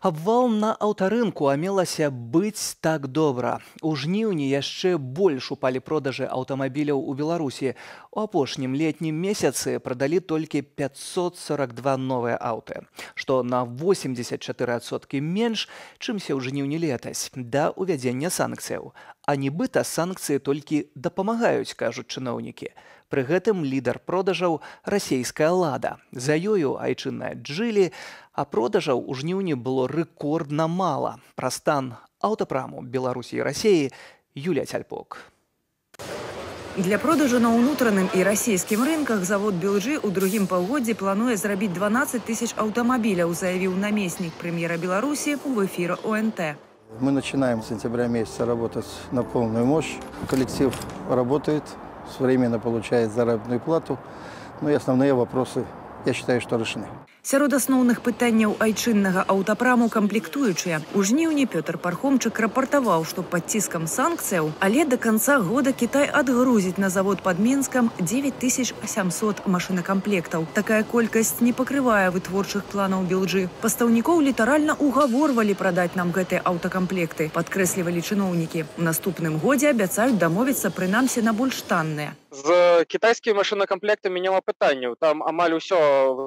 Абвал на аўтарынку амелася быць так добра. У жніўні яшчэ больш упалі продажы аўтамабіляў у Беларусі. У апошнім летнім месяцы прадалі толькі 542 новыя аўты, што на 84соткі менш, чымся ў жніўні летась да ўвядзення санкцыяў. А нібыта санкцыі толькі дапамагаюць, кажуць чыноўнікі. Пры гэтым лідар продажаў расійская лада. За ёю айчынная джылі, а продажаў у жніўні было рэкордна мала. Пра стан аўтапраму Беларусі і рассеі Юля Цяльпок. Для продажу на ўнутраным і расійскім рынках завод Белжы ў другім паўгоддзі плануе зрабіць 12 тысяч аўтамабіляў, заявіў намеснік прэм'ера Беларусі ў эфіра ОНТ. Мы начинаем с сентября месяца работать на полную мощь. Коллектив работает, своевременно получает заработную плату. Ну и основные вопросы, я считаю, что решены. Сярод асноўных пытанняў айчыннага аўтапраму камплектуючыя. У жніўні Пётр Пархомчык рапартаваў, што пад ціскам санкцыяў, але да канца года Кітай адгрузіць на завод пад Менскам 9700 машынакамплектаў. Такая колькасць не пакрывае вытворчых планаў белджы. Пастаўнікоў літаральна угаворвалі прадаць нам гэтыя аўтакамплекты, падкрэслівалі чыноўнікі. У наступным годзе абяцаюць дамовіцца прынамсі на больш танныя. З кітайскімі машынакамплектамі няма пытанняў. Там амаль усё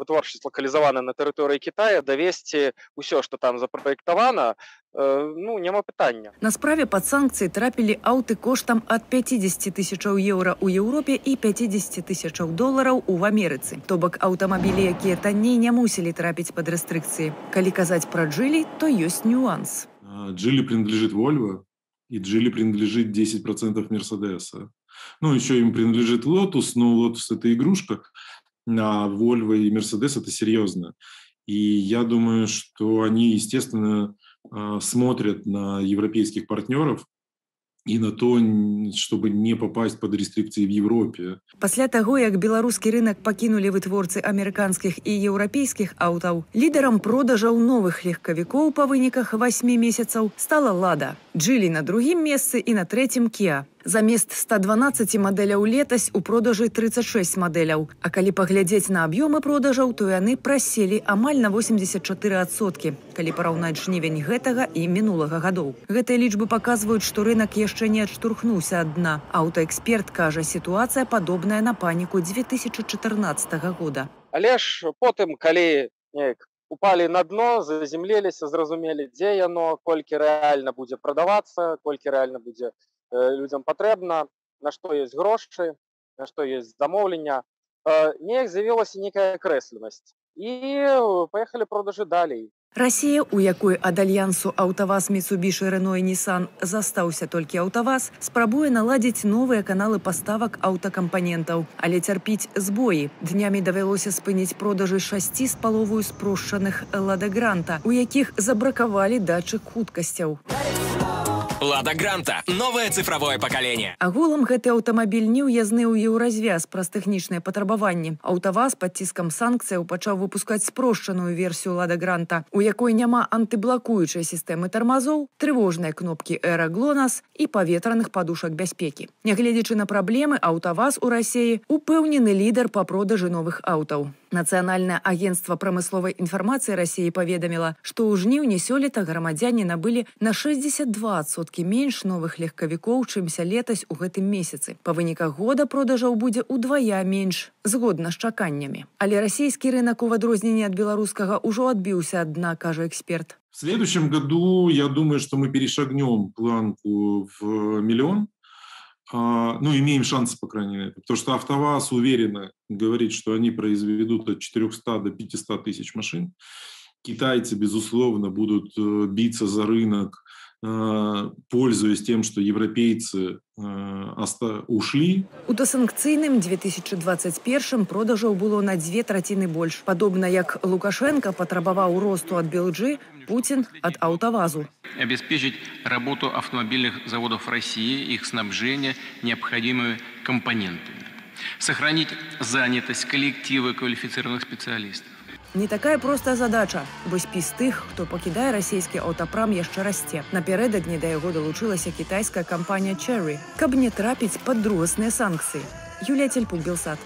вытворчасць лакалізавана зафіксавана на тэрыторыі Китая давесці ўсё што там запраектавана э, ну няма пытання на справе пад санкцыі трапілі аўты коштам ад 50 тысячаў еўра ў Еўропе і 50 тысячаў долараў у Амерыцы то бок аўтамабілі якія танней не мусілі трапіць пад рэстрыкцыі калі казаць пра джылі то ёсць нюанс джили принадлежит вольво и джили принадлежит 10 процентов мерседеса ну еще им принадлежит лотус но лотус это игрушка На Volvo и Mercedes это серьезно. И я думаю, что они, естественно, а, смотрят на европейских партнеров і на то чтобы не попасть под рестрикции в Европе. Пасля того як беларускі рынок пакінулі вытворцы амерыканскіх і еўрапейскіх аўтаў лідарам продажаў новых легкавікоў па выніках 8 месяцаў стала лада. Джылі на другім месцы і на трэцім кіа Замест 112 мадэляў летась у продажы 36 мадэляў. А калі паглядзець на аб'ёмы продажаў, то яны праселі амаль на 84соткі, калі параўнаць жнівень гэтага і мінулага гадоў. Гэтыя лічбы паказваюць, што рынок яшчэ не адштурхнуўся ад дна. Аўтаэксперт кажа, сітуацыя падобная на паніку 2014 года. Але ж потым, калі неяк упалі на дно, заземлеліся, зразумелі, дзе яно, колькі рэальна будзе прадавацца, колькі рэальна будзе Э, людям патрэбна на што есть грошы на што есть замоўлення э, неяк з'явілася некая крэсленасць і паехалі продажы далей Расія, у якой ад альянсу аўтаваз Мцубішы Рно і Нісан застаўся толькі аўтаваз, спрабуе наладзіць новыя каналы паставак аўтакампанентаў, але цярпіць збоі. Днямі давялося спыніць продажы шасці з паловую спрошчаных ладагранта, у якіх забракавалі датчык хуткасцяў. Лада Гранта. Новое цифровое поколение. Агулам гэты аўтамабіль не ўязны ў еўразвяз праз тэхнічныя патрабаванні. Аўтаваз пад ціскам санкцыяў пачаў выпускаць спрошчаную версію Лада Гранта, у якой няма антыблакуючай сістэмы тармазоў, трывожныя кнопкі эра Глонас і паветраных падушак бяспекі. Нягледзячы на праблемы, аўтаваз у рассеі упэўнены лідар па продажы новых аўтаў. Нацыянальнае агенцтва прамысловай інфармацыі рассіі паведаміла, што ў жніўні сёлета грамадзяне набылі на 62соткі менш новых легкавікоў, чымся летась у гэтым месяцы. Па выніках года продажаў будзе ўдвая менш згодна з чаканнямі. Але расійскі рынок у адрозненне ад беларускага ўжо адбіўся адна, кажа эксперт. В следующем году я думаю, что мы перешагнем планку в миллион ну, имеем шансы, по крайней мере. Потому что АвтоВАЗ уверенно говорит, что они произведут от 400 до 500 тысяч машин. Китайцы, безусловно, будут э, биться за рынок, пользуясь тем, что европейцы э, ушли. У досанкцыйным 2021 продажаў было на дзве траціны больш. Падобна як Лукашенко патрабаваў росту ад Белджы, Путин от «Аутовазу». Обеспечить работу автомобильных заводов России, их снабжение необходимыми компонентами. Сохранить занятость коллектива квалифицированных специалистов. Не такая простая задача, бо спіс тых, хто пакідае расійскі аўтапрам яшчэ расце. Напярэдадні да яго далучылася кітайская кампанія Cherry, каб не трапіць пад другасныя санкцыі. Юлія Цельпук Белсад.